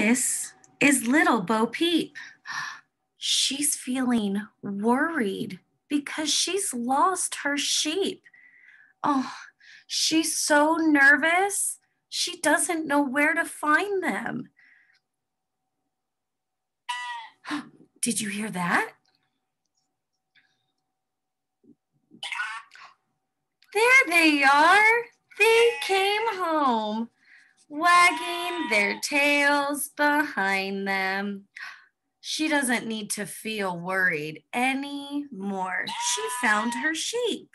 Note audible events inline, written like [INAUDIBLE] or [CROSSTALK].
This is little Bo Peep. She's feeling worried because she's lost her sheep. Oh, she's so nervous. She doesn't know where to find them. [GASPS] Did you hear that? There they are. They came home, wagging their tails behind them. She doesn't need to feel worried anymore. She found her sheep.